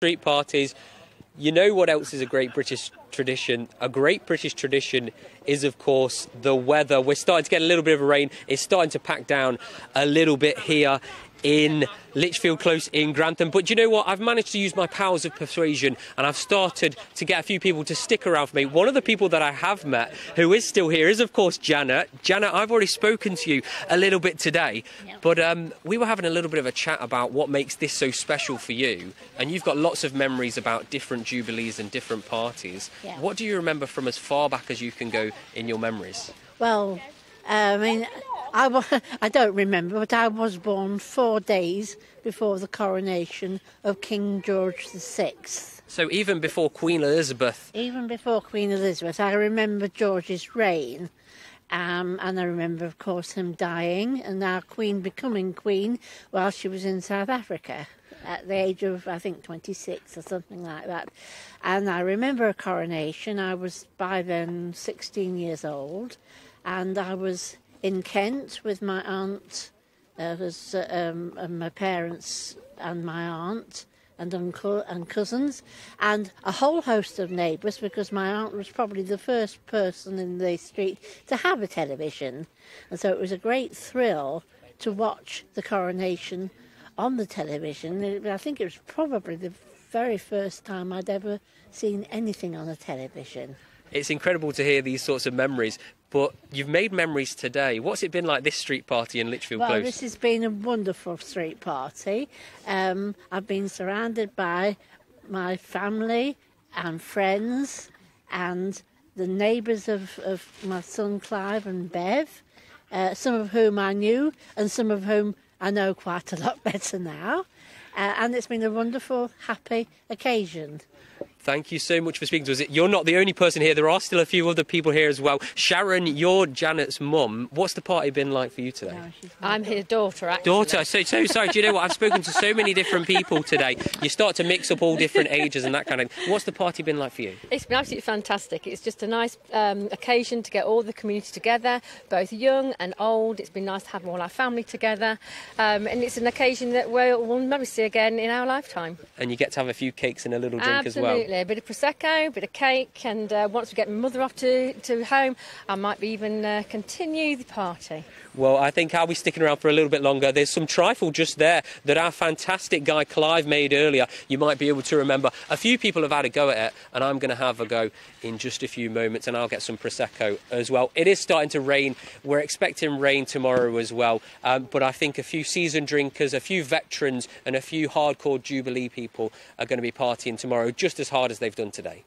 street parties. You know what else is a great British tradition? A great British tradition is, of course, the weather. We're starting to get a little bit of rain. It's starting to pack down a little bit here in Lichfield Close in Grantham. But do you know what? I've managed to use my powers of persuasion and I've started to get a few people to stick around for me. One of the people that I have met who is still here is, of course, Janet. Janet, I've already spoken to you a little bit today, but um, we were having a little bit of a chat about what makes this so special for you. And you've got lots of memories about different jubilees and different parties. Yeah. What do you remember from as far back as you can go in your memories? Well, I mean, I, I don't remember, but I was born four days before the coronation of King George VI. So even before Queen Elizabeth Even before Queen Elizabeth, I remember George's reign. Um, and I remember, of course, him dying and our Queen becoming Queen while she was in South Africa at the age of, I think, 26 or something like that. And I remember a coronation. I was by then 16 years old and I was in Kent with my aunt, uh, was, uh, um, and my parents and my aunt and uncle and cousins, and a whole host of neighbours because my aunt was probably the first person in the street to have a television. And so it was a great thrill to watch the coronation on the television. I think it was probably the very first time I'd ever seen anything on a television. It's incredible to hear these sorts of memories, but you've made memories today. What's it been like this street party in Lichfield Well, Close? this has been a wonderful street party. Um, I've been surrounded by my family and friends and the neighbours of, of my son Clive and Bev, uh, some of whom I knew and some of whom I know quite a lot better now. Uh, and it's been a wonderful, happy occasion. Thank you so much for speaking to us. You're not the only person here. There are still a few other people here as well. Sharon, you're Janet's mum. What's the party been like for you today? Now she's I'm her daughter, actually. Daughter, so so sorry. Do you know what? I've spoken to so many different people today. You start to mix up all different ages and that kind of. What's the party been like for you? It's been absolutely fantastic. It's just a nice um, occasion to get all the community together, both young and old. It's been nice to have all our family together, um, and it's an occasion that we'll, we'll never see again in our lifetime. And you get to have a few cakes and a little drink as well. Absolutely, a bit of prosecco, a bit of cake, and uh, once we get my mother off to, to home, I might be even uh, continue the party. Well, I think I'll be sticking around for a little bit longer. There's some trifle just there that our fantastic guy Clive made earlier. You might be able to remember. A few people have had a go at it, and I'm going to have a go in just a few moments, and I'll get some prosecco as well. It is starting to rain. We're expecting rain tomorrow as well, um, but I think a few seasoned drinkers, a few veterans, and a few hardcore Jubilee people are going to be partying tomorrow just as hard as they've done today.